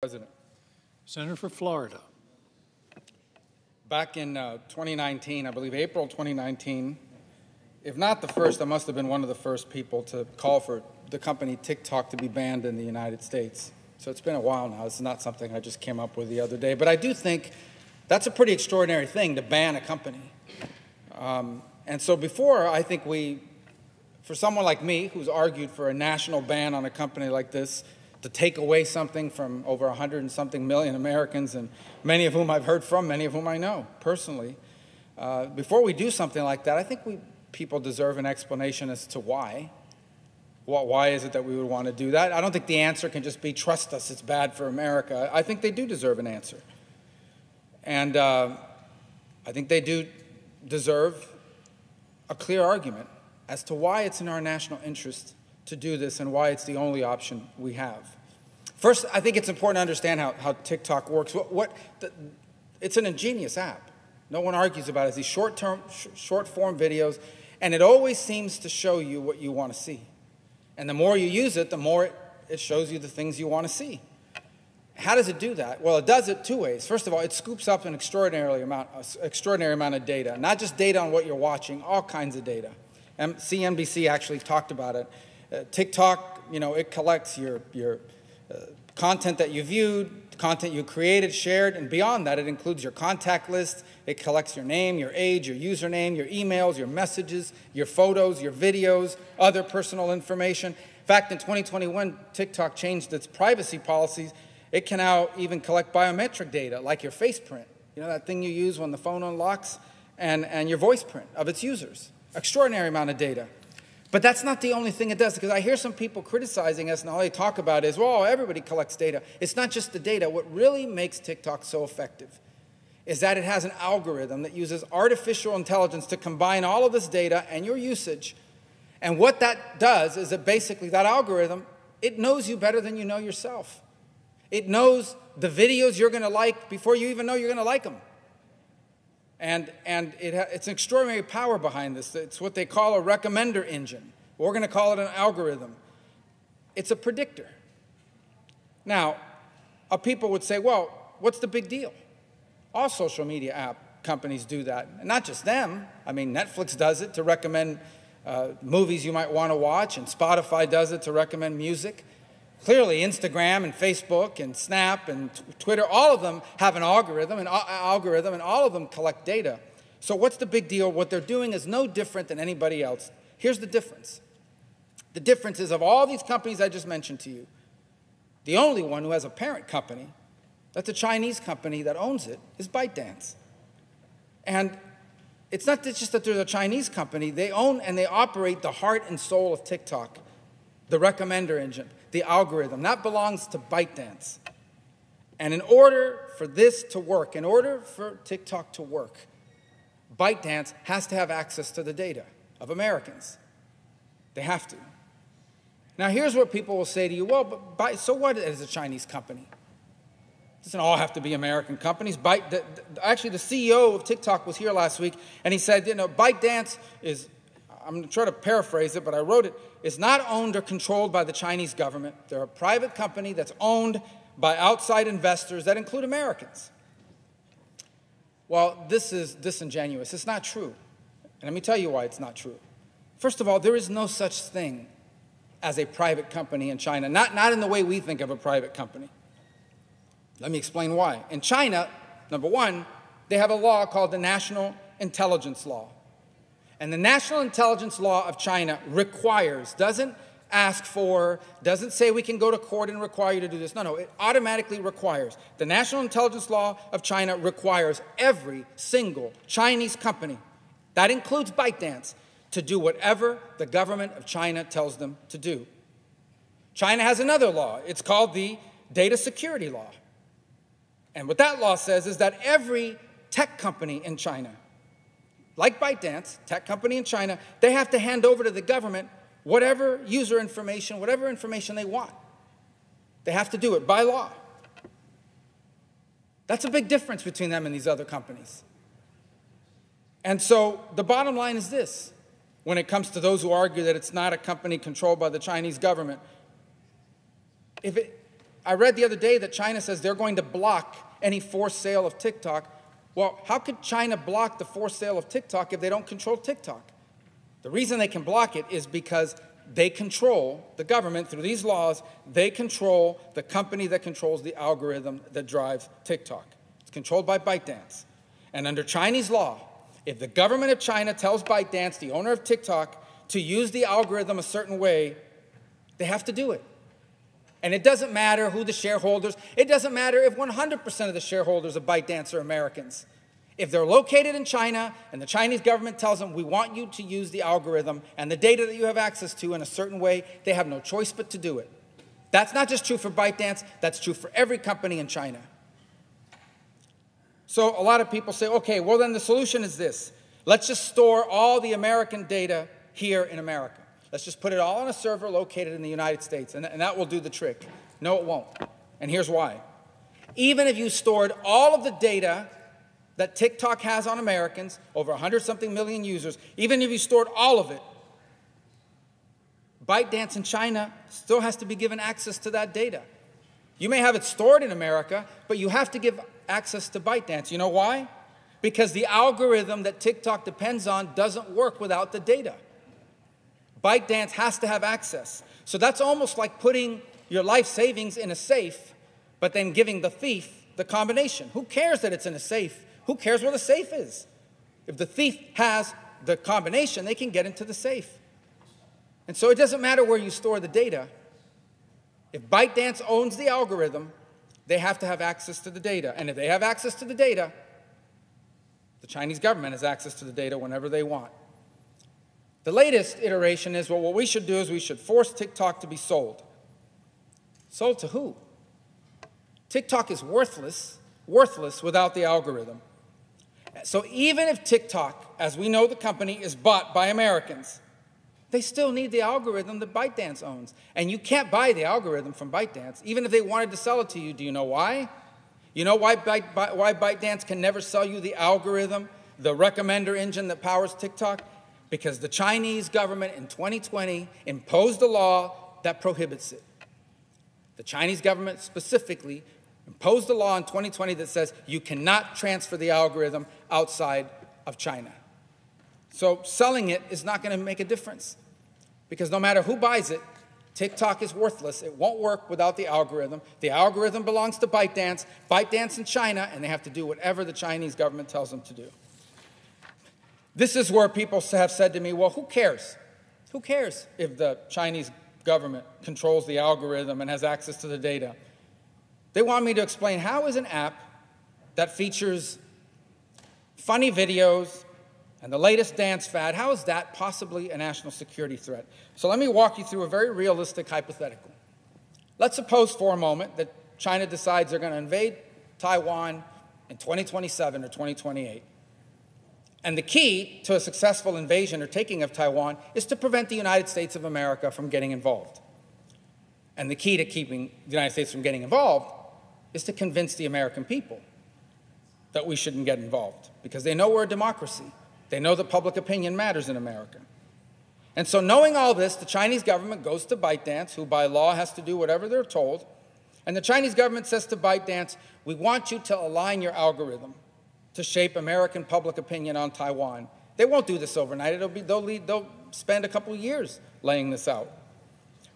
President. Senator for Florida. Back in uh, 2019, I believe April 2019, if not the first, I must have been one of the first people to call for the company TikTok to be banned in the United States. So it's been a while now. It's not something I just came up with the other day. But I do think that's a pretty extraordinary thing to ban a company. Um, and so before, I think we, for someone like me who's argued for a national ban on a company like this, to take away something from over 100 and something million Americans, and many of whom I've heard from, many of whom I know personally. Uh, before we do something like that, I think we, people deserve an explanation as to why. Why is it that we would want to do that? I don't think the answer can just be trust us, it's bad for America. I think they do deserve an answer. And uh, I think they do deserve a clear argument as to why it's in our national interest to do this and why it's the only option we have. First, I think it's important to understand how, how TikTok works. What, what the, it's an ingenious app. No one argues about it. It's these short-term, sh short-form videos, and it always seems to show you what you want to see. And the more you use it, the more it, it shows you the things you want to see. How does it do that? Well, it does it two ways. First of all, it scoops up an extraordinary amount, extraordinary amount of data, not just data on what you're watching, all kinds of data. CNBC actually talked about it. Uh, TikTok, you know, it collects your, your uh, content that you viewed, content you created, shared, and beyond that, it includes your contact list. It collects your name, your age, your username, your emails, your messages, your photos, your videos, other personal information. In fact, in 2021, TikTok changed its privacy policies. It can now even collect biometric data, like your face print, you know, that thing you use when the phone unlocks, and, and your voice print of its users. Extraordinary amount of data. But that's not the only thing it does, because I hear some people criticizing us, and all they talk about is, well, everybody collects data. It's not just the data. What really makes TikTok so effective is that it has an algorithm that uses artificial intelligence to combine all of this data and your usage. And what that does is that basically that algorithm, it knows you better than you know yourself. It knows the videos you're going to like before you even know you're going to like them. And, and it it's an extraordinary power behind this. It's what they call a recommender engine. We're going to call it an algorithm. It's a predictor. Now, people would say, well, what's the big deal? All social media app companies do that. And not just them. I mean, Netflix does it to recommend uh, movies you might want to watch, and Spotify does it to recommend music. Clearly, Instagram and Facebook and Snap and Twitter, all of them have an algorithm and uh, algorithm, and all of them collect data. So, what's the big deal? What they're doing is no different than anybody else. Here's the difference the difference is of all these companies I just mentioned to you, the only one who has a parent company, that's a Chinese company that owns it, is ByteDance. And it's not just that they're a Chinese company, they own and they operate the heart and soul of TikTok, the recommender engine the algorithm. That belongs to ByteDance. And in order for this to work, in order for TikTok to work, ByteDance has to have access to the data of Americans. They have to. Now, here's what people will say to you well, but by, so what is a Chinese company? It doesn't all have to be American companies. Byte, the, the, actually, the CEO of TikTok was here last week, and he said, you know, ByteDance is I'm going to try to paraphrase it, but I wrote it, is not owned or controlled by the Chinese government. They're a private company that's owned by outside investors that include Americans. Well, this is disingenuous. It's not true. And let me tell you why it's not true. First of all, there is no such thing as a private company in China, not, not in the way we think of a private company. Let me explain why. In China, number one, they have a law called the National Intelligence Law. And the national intelligence law of China requires, doesn't ask for, doesn't say we can go to court and require you to do this. No, no, it automatically requires. The national intelligence law of China requires every single Chinese company, that includes ByteDance, to do whatever the government of China tells them to do. China has another law. It's called the Data Security Law. And what that law says is that every tech company in China like ByteDance, tech company in China, they have to hand over to the government whatever user information, whatever information they want. They have to do it by law. That's a big difference between them and these other companies. And so the bottom line is this when it comes to those who argue that it's not a company controlled by the Chinese government. If it, I read the other day that China says they're going to block any forced sale of TikTok. Well, how could China block the forced sale of TikTok if they don't control TikTok? The reason they can block it is because they control, the government, through these laws, they control the company that controls the algorithm that drives TikTok. It's controlled by ByteDance. And under Chinese law, if the government of China tells ByteDance, the owner of TikTok, to use the algorithm a certain way, they have to do it. And it doesn't matter who the shareholders, it doesn't matter if 100% of the shareholders of ByteDance are Americans. If they're located in China and the Chinese government tells them, we want you to use the algorithm and the data that you have access to in a certain way, they have no choice but to do it. That's not just true for ByteDance, that's true for every company in China. So a lot of people say, okay, well, then the solution is this let's just store all the American data here in America. Let's just put it all on a server located in the United States, and, and that will do the trick. No, it won't. And here's why. Even if you stored all of the data that TikTok has on Americans, over 100 something million users, even if you stored all of it, ByteDance in China still has to be given access to that data. You may have it stored in America, but you have to give access to ByteDance. You know why? Because the algorithm that TikTok depends on doesn't work without the data. ByteDance has to have access. So that's almost like putting your life savings in a safe, but then giving the thief the combination. Who cares that it's in a safe? Who cares where the safe is? If the thief has the combination, they can get into the safe. And so it doesn't matter where you store the data. If ByteDance owns the algorithm, they have to have access to the data. And if they have access to the data, the Chinese government has access to the data whenever they want. The latest iteration is well, what we should do is we should force TikTok to be sold. Sold to who? TikTok is worthless, worthless without the algorithm. So even if TikTok, as we know the company, is bought by Americans, they still need the algorithm that ByteDance owns. And you can't buy the algorithm from ByteDance, even if they wanted to sell it to you. Do you know why? You know why, Byte, why ByteDance can never sell you the algorithm, the recommender engine that powers TikTok? Because the Chinese government in 2020 imposed a law that prohibits it. The Chinese government specifically imposed a law in 2020 that says you cannot transfer the algorithm outside of China. So selling it is not going to make a difference because no matter who buys it, TikTok is worthless. It won't work without the algorithm. The algorithm belongs to ByteDance, ByteDance in China, and they have to do whatever the Chinese government tells them to do. This is where people have said to me, well, who cares? Who cares if the Chinese government controls the algorithm and has access to the data? They want me to explain how is an app that features funny videos and the latest dance fad, how is that possibly a national security threat? So let me walk you through a very realistic hypothetical. Let's suppose for a moment that China decides they're going to invade Taiwan in 2027 or 2028. And the key to a successful invasion or taking of Taiwan is to prevent the United States of America from getting involved. And the key to keeping the United States from getting involved is to convince the American people that we shouldn't get involved because they know we're a democracy. They know that public opinion matters in America. And so, knowing all this, the Chinese government goes to ByteDance, who by law has to do whatever they're told. And the Chinese government says to ByteDance, We want you to align your algorithm to shape American public opinion on Taiwan. They won't do this overnight. It'll be, they'll, lead, they'll spend a couple years laying this out.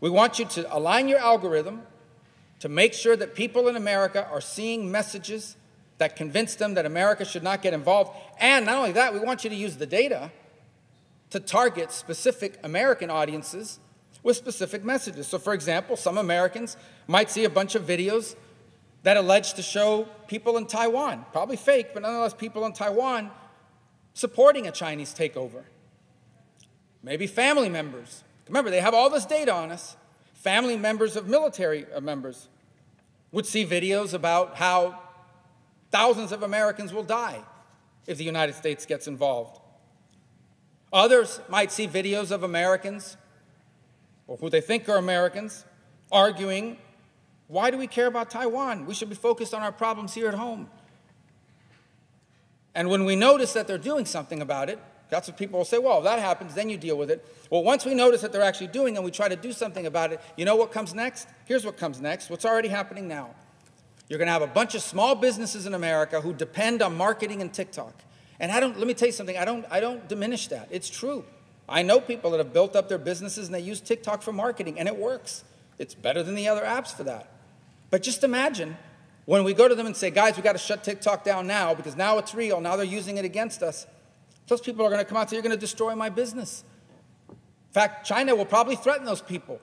We want you to align your algorithm to make sure that people in America are seeing messages that convince them that America should not get involved. And not only that, we want you to use the data to target specific American audiences with specific messages. So, for example, some Americans might see a bunch of videos that alleged to show people in Taiwan, probably fake, but nonetheless people in Taiwan supporting a Chinese takeover. Maybe family members. Remember, they have all this data on us. Family members of military uh, members would see videos about how thousands of Americans will die if the United States gets involved. Others might see videos of Americans, or who they think are Americans, arguing why do we care about Taiwan? We should be focused on our problems here at home. And when we notice that they're doing something about it, That's what people will say. Well, if that happens, then you deal with it. Well, once we notice that they're actually doing and we try to do something about it, you know what comes next? Here's what comes next. What's already happening now. You're going to have a bunch of small businesses in America who depend on marketing and TikTok. And I don't let me tell you something, I don't I don't diminish that. It's true. I know people that have built up their businesses and they use TikTok for marketing and it works. It's better than the other apps for that. But just imagine when we go to them and say, guys, we got to shut TikTok down now because now it's real. Now they're using it against us. Those people are going to come out and say, you're going to destroy my business. In fact, China will probably threaten those people.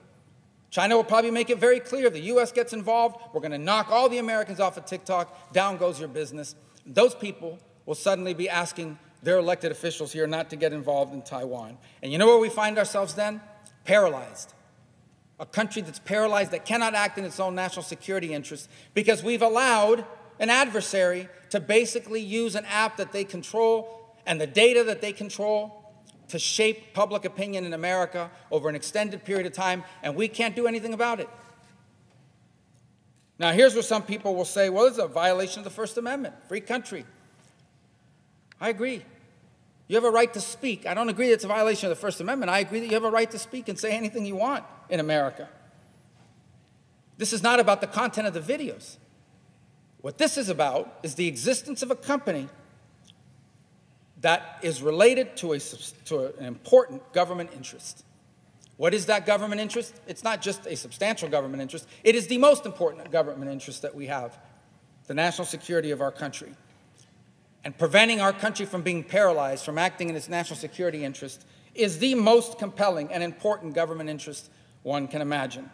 China will probably make it very clear the US gets involved, we're going to knock all the Americans off of TikTok, down goes your business. Those people will suddenly be asking their elected officials here not to get involved in Taiwan. And you know where we find ourselves then? Paralyzed a country that's paralyzed, that cannot act in its own national security interests, because we've allowed an adversary to basically use an app that they control and the data that they control to shape public opinion in America over an extended period of time, and we can't do anything about it. Now, here's where some people will say, well, it's a violation of the First Amendment, free country. I agree. You have a right to speak. I don't agree that it's a violation of the First Amendment. I agree that you have a right to speak and say anything you want in America. This is not about the content of the videos. What this is about is the existence of a company that is related to, a, to an important government interest. What is that government interest? It's not just a substantial government interest, it is the most important government interest that we have the national security of our country and preventing our country from being paralyzed, from acting in its national security interest, is the most compelling and important government interest one can imagine.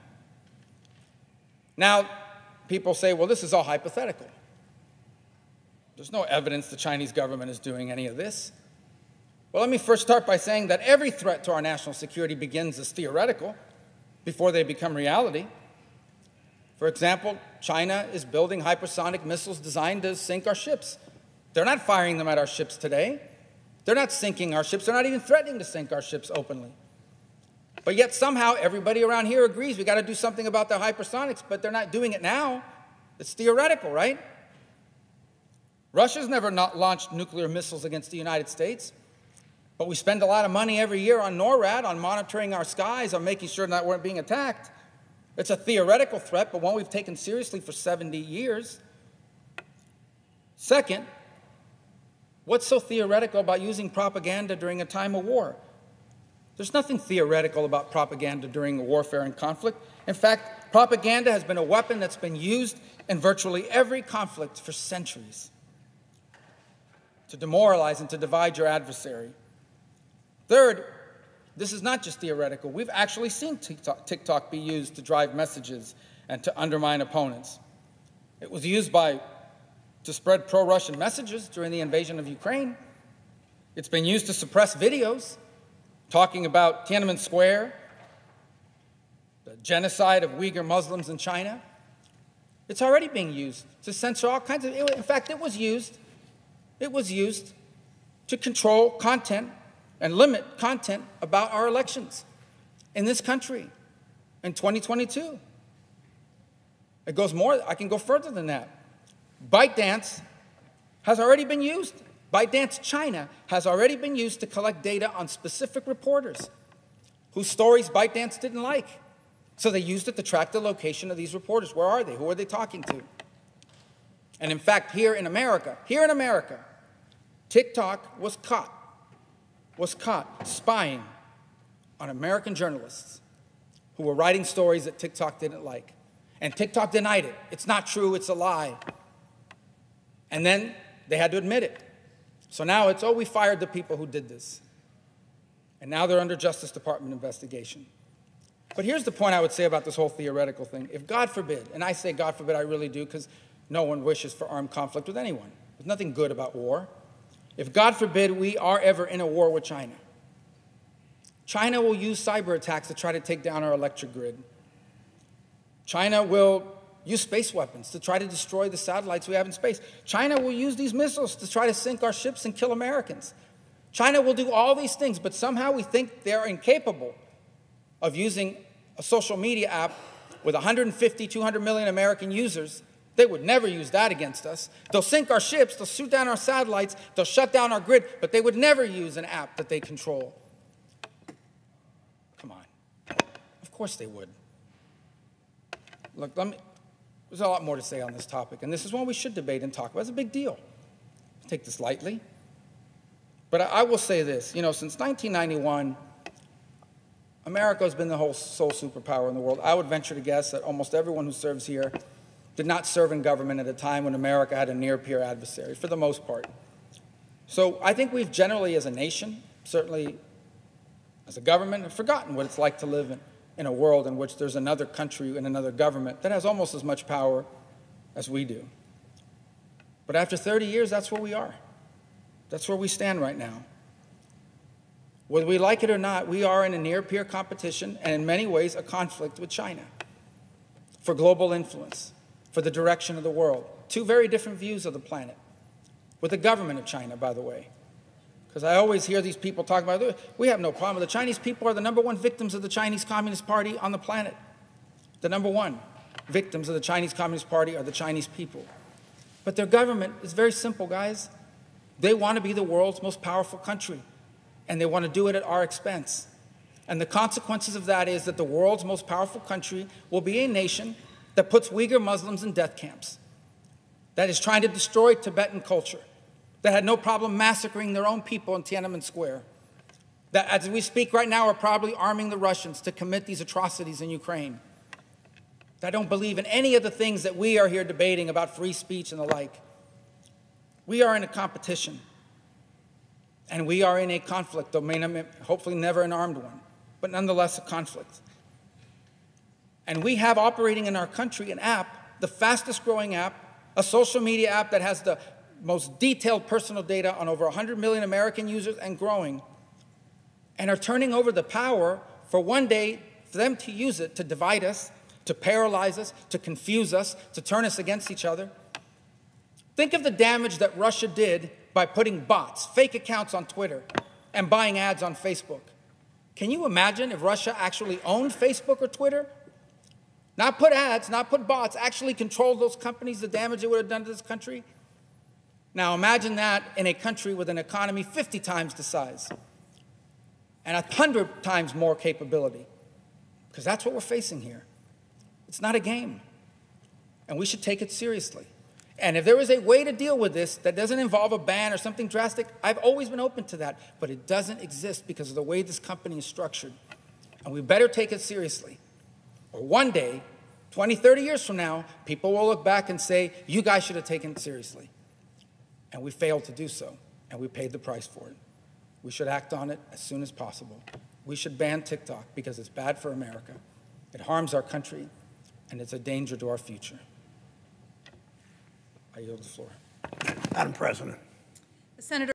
Now, people say, well, this is all hypothetical. There's no evidence the Chinese government is doing any of this. Well, let me first start by saying that every threat to our national security begins as theoretical before they become reality. For example, China is building hypersonic missiles designed to sink our ships. They're not firing them at our ships today. They're not sinking our ships. They're not even threatening to sink our ships openly. But yet somehow everybody around here agrees we got to do something about the hypersonics, but they're not doing it now. It's theoretical, right? Russia's never not launched nuclear missiles against the United States, but we spend a lot of money every year on NORAD, on monitoring our skies, on making sure that we're not being attacked. It's a theoretical threat, but one we've taken seriously for 70 years. Second, What's so theoretical about using propaganda during a time of war? There's nothing theoretical about propaganda during warfare and conflict. In fact, propaganda has been a weapon that's been used in virtually every conflict for centuries to demoralize and to divide your adversary. Third, this is not just theoretical. We've actually seen TikTok, TikTok be used to drive messages and to undermine opponents. It was used by to spread pro Russian messages during the invasion of Ukraine. It's been used to suppress videos talking about Tiananmen Square, the genocide of Uyghur Muslims in China. It's already being used to censor all kinds of, in fact, it was used, it was used to control content and limit content about our elections in this country in 2022. It goes more, I can go further than that. ByteDance has already been used. ByteDance China has already been used to collect data on specific reporters whose stories ByteDance didn't like. So they used it to track the location of these reporters. Where are they? Who are they talking to? And in fact, here in America, here in America, TikTok was caught, was caught spying on American journalists who were writing stories that TikTok didn't like. And TikTok denied it. It's not true, it's a lie. And then they had to admit it. So now it's, oh, we fired the people who did this. And now they're under Justice Department investigation. But here's the point I would say about this whole theoretical thing. If God forbid, and I say God forbid, I really do, because no one wishes for armed conflict with anyone. There's nothing good about war. If God forbid we are ever in a war with China, China will use cyber attacks to try to take down our electric grid. China will use space weapons to try to destroy the satellites we have in space. China will use these missiles to try to sink our ships and kill Americans. China will do all these things, but somehow we think they're incapable of using a social media app with 150, 200 million American users They would never use that against us. They'll sink our ships, they'll shoot down our satellites, they'll shut down our grid, but they would never use an app that they control. Come on. Of course they would. Look, let me, there's a lot more to say on this topic, and this is one we should debate and talk about. It's a big deal. Take this lightly. But I, I will say this you know, since 1991, America has been the whole sole superpower in the world. I would venture to guess that almost everyone who serves here did not serve in government at a time when America had a near peer adversary, for the most part. So I think we've generally, as a nation, certainly as a government, have forgotten what it's like to live in, in a world in which there's another country and another government that has almost as much power as we do. But after 30 years, that's where we are. That's where we stand right now. Whether we like it or not, we are in a near peer competition and, in many ways, a conflict with China for global influence, for the direction of the world. Two very different views of the planet. With the government of China, by the way. Because I always hear these people talk about, we have no problem. The Chinese people are the number one victims of the Chinese Communist Party on the planet. The number one victims of the Chinese Communist Party are the Chinese people. But their government is very simple, guys. They want to be the world's most powerful country, and they want to do it at our expense. And the consequences of that is that the world's most powerful country will be a nation that puts Uyghur Muslims in death camps, that is trying to destroy Tibetan culture, that had no problem massacring their own people in Tiananmen Square, that as we speak right now are probably arming the Russians to commit these atrocities in Ukraine, that don't believe in any of the things that we are here debating about free speech and the like. We are in a competition, and we are in a conflict, not, hopefully never an armed one, but nonetheless a conflict. And we have operating in our country an app, the fastest growing app, a social media app that has the most detailed personal data on over 100 million American users and growing, and are turning over the power for one day for them to use it to divide us, to paralyze us, to confuse us, to turn us against each other. Think of the damage that Russia did by putting bots, fake accounts on Twitter, and buying ads on Facebook. Can you imagine if Russia actually owned Facebook or Twitter? Not put ads, not put bots, actually controlled those companies, the damage it would have done to this country? Now imagine that in a country with an economy 50 times the size and 100 times more capability, because that's what we're facing here. It's not a game, and we should take it seriously. And if there is a way to deal with this that doesn't involve a ban or something drastic, I've always been open to that, but it doesn't exist because of the way this company is structured. And we better take it seriously. Or one day, 20, 30 years from now, people will look back and say, you guys should have taken it seriously. And we failed to do so, and we paid the price for it. We should act on it as soon as possible. We should ban TikTok because it's bad for America, it harms our country, and it's a danger to our future. I yield the floor. Madam President. The Senator